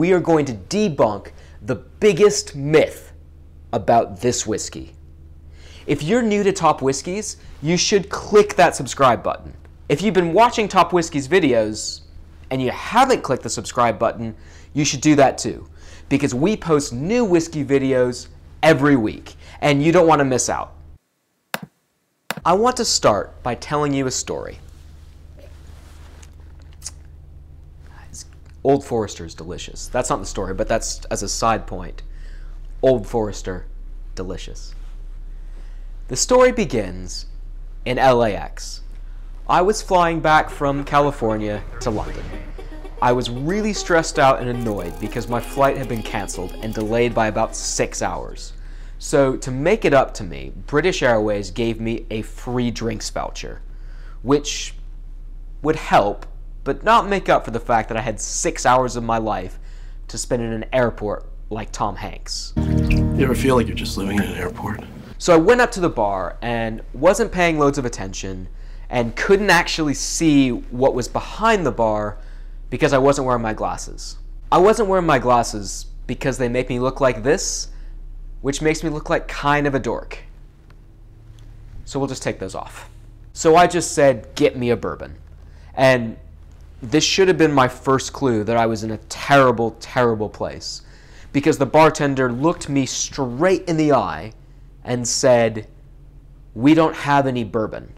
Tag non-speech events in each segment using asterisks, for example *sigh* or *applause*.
we are going to debunk the biggest myth about this whiskey. If you're new to Top Whiskies, you should click that subscribe button. If you've been watching Top Whiskies videos and you haven't clicked the subscribe button, you should do that too. Because we post new whiskey videos every week, and you don't want to miss out. I want to start by telling you a story. Old Forester is delicious. That's not the story, but that's as a side point. Old Forester, delicious. The story begins in LAX. I was flying back from California to London. I was really stressed out and annoyed because my flight had been cancelled and delayed by about six hours. So, to make it up to me, British Airways gave me a free drinks voucher, which would help but not make up for the fact that I had six hours of my life to spend in an airport like Tom Hanks. You ever feel like you're just living in an airport? So I went up to the bar and wasn't paying loads of attention and couldn't actually see what was behind the bar because I wasn't wearing my glasses. I wasn't wearing my glasses because they make me look like this, which makes me look like kind of a dork. So we'll just take those off. So I just said, get me a bourbon. And this should have been my first clue that I was in a terrible, terrible place. Because the bartender looked me straight in the eye and said, We don't have any bourbon.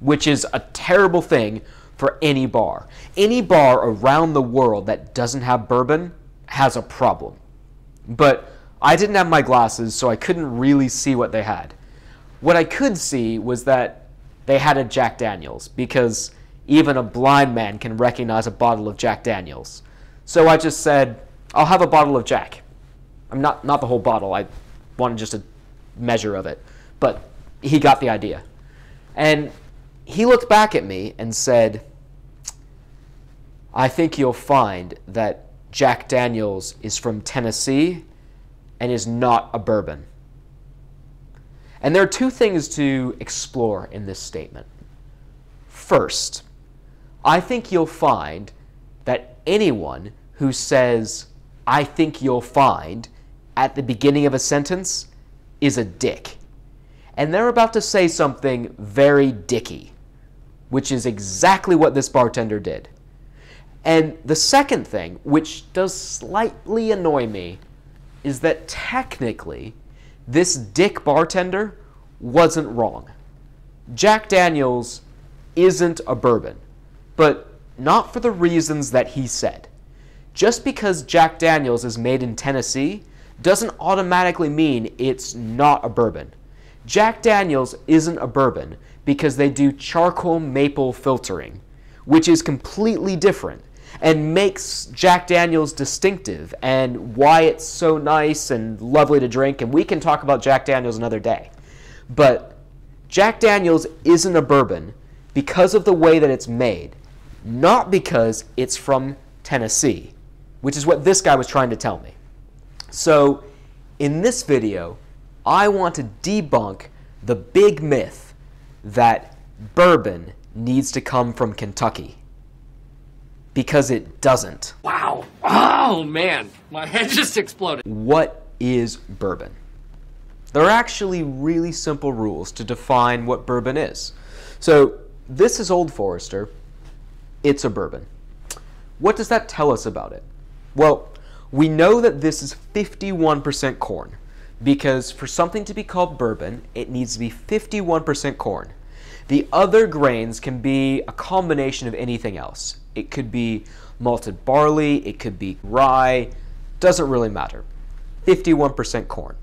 Which is a terrible thing for any bar. Any bar around the world that doesn't have bourbon has a problem. But I didn't have my glasses, so I couldn't really see what they had. What I could see was that they had a Jack Daniels because even a blind man can recognize a bottle of Jack Daniels. So I just said, I'll have a bottle of Jack. I'm not not the whole bottle. I wanted just a measure of it. But he got the idea. And he looked back at me and said, I think you'll find that Jack Daniels is from Tennessee and is not a bourbon. And there are two things to explore in this statement. First, I think you'll find that anyone who says, I think you'll find, at the beginning of a sentence is a dick. And they're about to say something very dicky, which is exactly what this bartender did. And the second thing, which does slightly annoy me, is that technically this dick bartender wasn't wrong. Jack Daniels isn't a bourbon but not for the reasons that he said. Just because Jack Daniels is made in Tennessee doesn't automatically mean it's not a bourbon. Jack Daniels isn't a bourbon because they do charcoal maple filtering, which is completely different and makes Jack Daniels distinctive and why it's so nice and lovely to drink. And we can talk about Jack Daniels another day. But Jack Daniels isn't a bourbon because of the way that it's made not because it's from Tennessee, which is what this guy was trying to tell me. So, in this video, I want to debunk the big myth that bourbon needs to come from Kentucky. Because it doesn't. Wow. Oh, man. My head *laughs* just exploded. What is bourbon? There are actually really simple rules to define what bourbon is. So, this is Old Forester, it's a bourbon. What does that tell us about it? Well, we know that this is 51% corn because for something to be called bourbon, it needs to be 51% corn. The other grains can be a combination of anything else. It could be malted barley, it could be rye, doesn't really matter. 51% corn.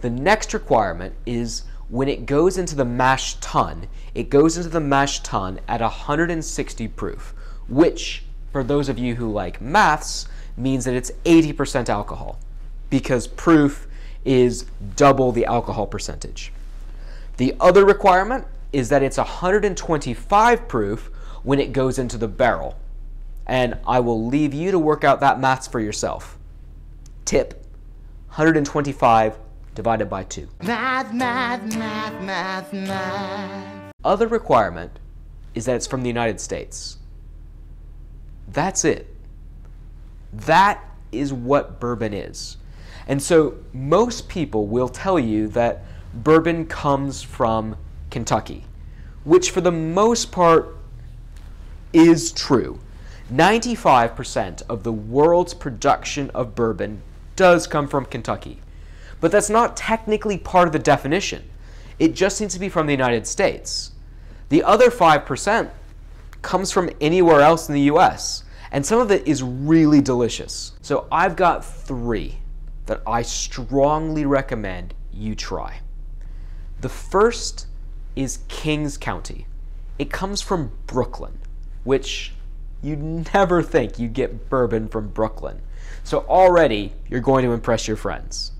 The next requirement is when it goes into the mash tun, it goes into the mash tun at 160 proof, which, for those of you who like maths, means that it's 80% alcohol, because proof is double the alcohol percentage. The other requirement is that it's 125 proof when it goes into the barrel. And I will leave you to work out that maths for yourself. Tip 125 divided by 2. Math, math, math, math, math. Other requirement is that it's from the United States. That's it. That is what bourbon is. And so most people will tell you that bourbon comes from Kentucky, which for the most part is true. 95% of the world's production of bourbon does come from Kentucky. But that's not technically part of the definition. It just needs to be from the United States. The other 5% comes from anywhere else in the US, and some of it is really delicious. So I've got three that I strongly recommend you try. The first is Kings County. It comes from Brooklyn, which you'd never think you'd get bourbon from Brooklyn. So already you're going to impress your friends.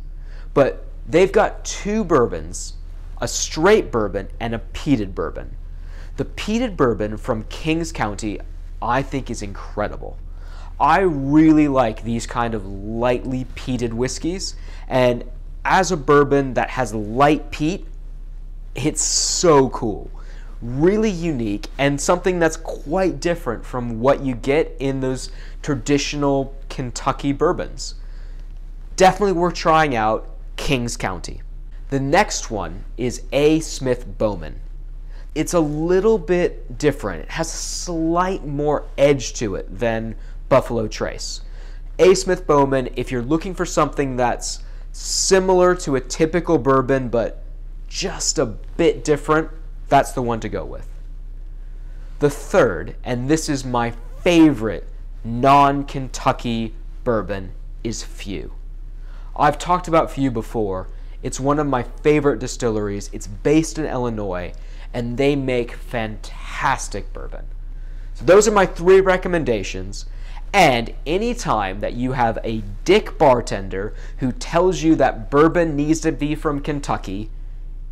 But they've got two bourbons, a straight bourbon and a peated bourbon. The peated bourbon from Kings County I think is incredible. I really like these kind of lightly peated whiskeys and as a bourbon that has light peat, it's so cool really unique and something that's quite different from what you get in those traditional Kentucky bourbons. Definitely worth trying out Kings County. The next one is A. Smith Bowman. It's a little bit different. It has a slight more edge to it than Buffalo Trace. A. Smith Bowman, if you're looking for something that's similar to a typical bourbon but just a bit different, that's the one to go with. The third, and this is my favorite non Kentucky bourbon, is Few. I've talked about Few before. It's one of my favorite distilleries. It's based in Illinois, and they make fantastic bourbon. So, those are my three recommendations. And anytime that you have a dick bartender who tells you that bourbon needs to be from Kentucky,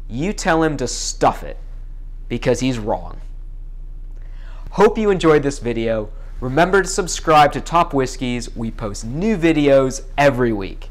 you tell him to stuff it because he's wrong. Hope you enjoyed this video. Remember to subscribe to Top Whiskies. We post new videos every week.